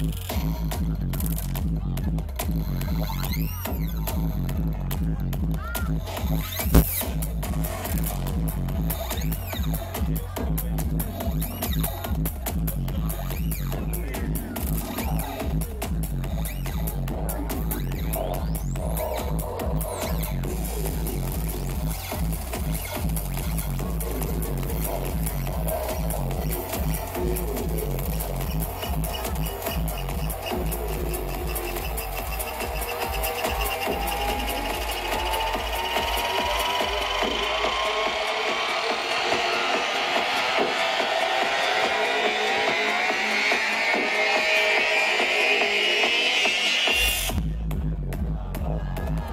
you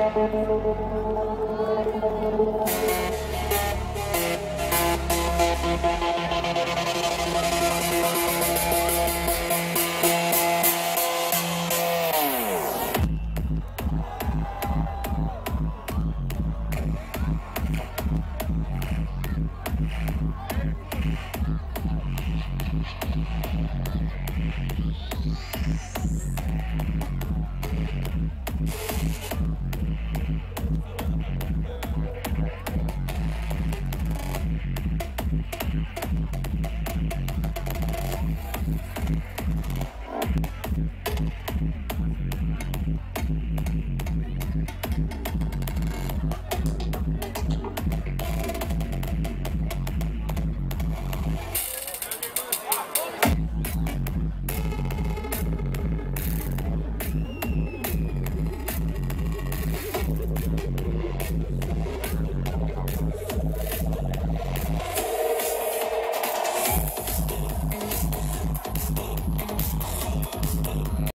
Thank